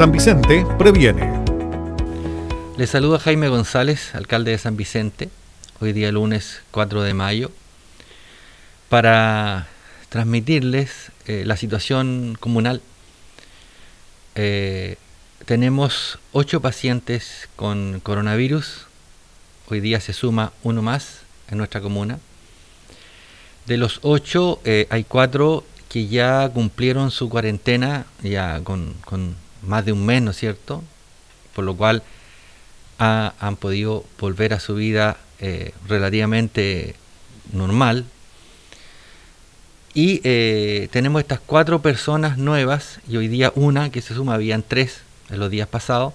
San Vicente previene. Les saluda Jaime González, alcalde de San Vicente, hoy día lunes 4 de mayo, para transmitirles eh, la situación comunal. Eh, tenemos ocho pacientes con coronavirus, hoy día se suma uno más en nuestra comuna. De los ocho, eh, hay cuatro que ya cumplieron su cuarentena, ya con, más de un mes, ¿no es cierto? Por lo cual han podido volver a su vida eh, relativamente normal. Y eh, tenemos estas cuatro personas nuevas, y hoy día una que se suma, habían tres en los días pasados,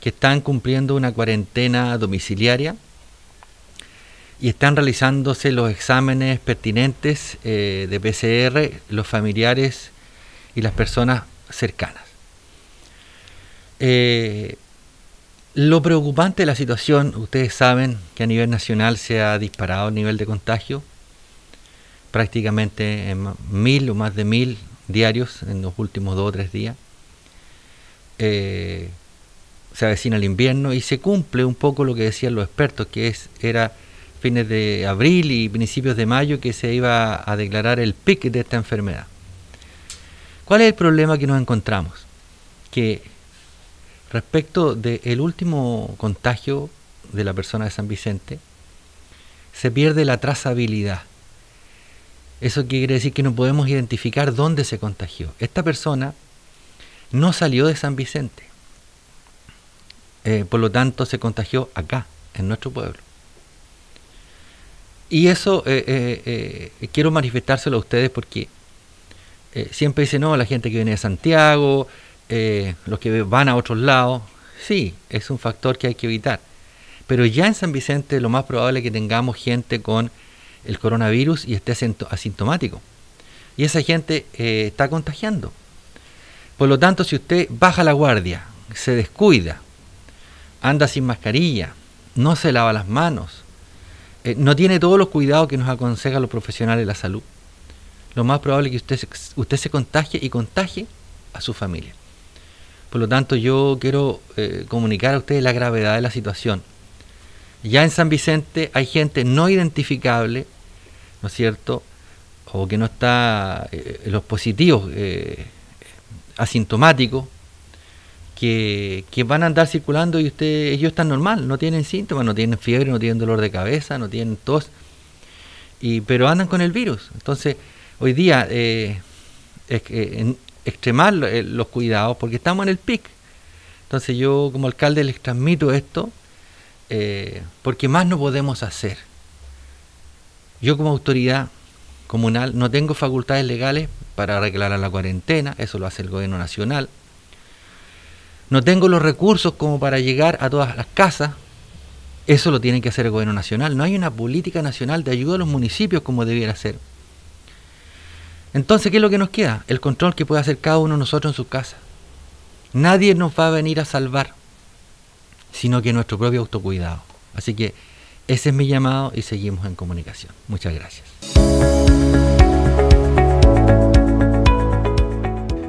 que están cumpliendo una cuarentena domiciliaria y están realizándose los exámenes pertinentes eh, de PCR, los familiares y las personas cercanas. Eh, lo preocupante de la situación, ustedes saben que a nivel nacional se ha disparado el nivel de contagio, prácticamente en mil o más de mil diarios en los últimos dos o tres días. Eh, se avecina el invierno y se cumple un poco lo que decían los expertos, que es, era fines de abril y principios de mayo que se iba a declarar el pic de esta enfermedad. ¿Cuál es el problema que nos encontramos? Que respecto del último contagio de la persona de San Vicente, se pierde la trazabilidad. Eso quiere decir que no podemos identificar dónde se contagió. Esta persona no salió de San Vicente. Eh, por lo tanto, se contagió acá, en nuestro pueblo. Y eso eh, eh, quiero manifestárselo a ustedes porque siempre dicen, no, la gente que viene de Santiago, los que van a otros lados, sí, es un factor que hay que evitar. Pero ya en San Vicente lo más probable es que tengamos gente con el coronavirus y esté asintomático. Y esa gente está contagiando. Por lo tanto, si usted baja la guardia, se descuida, anda sin mascarilla, no se lava las manos, eh, no tiene todos los cuidados que nos aconsejan los profesionales de la salud, lo más probable es que usted, usted se contagie y contagie a su familia. Por lo tanto, yo quiero eh, comunicar a ustedes la gravedad de la situación. Ya en San Vicente hay gente no identificable, ¿no es cierto? O que no está, eh, los positivos asintomáticos, que, van a andar circulando y usted, ellos están normal, no tienen síntomas, no tienen fiebre, no tienen dolor de cabeza, no tienen tos, y, pero andan con el virus. Entonces, hoy día, eh, extremar eh, los cuidados porque estamos en el pic. Entonces yo como alcalde les transmito esto eh, porque más no podemos hacer. Yo como autoridad comunal no tengo facultades legales para arreglar la cuarentena, eso lo hace el gobierno nacional. No tengo los recursos como para llegar a todas las casas. Eso lo tiene que hacer el gobierno nacional. No hay una política nacional de ayuda a los municipios como debiera ser. Entonces, ¿qué es lo que nos queda? El control que puede hacer cada uno de nosotros en su casa. Nadie nos va a venir a salvar, sino que nuestro propio autocuidado. Así que ese es mi llamado y seguimos en comunicación. Muchas gracias.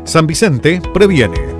San Vicente previene.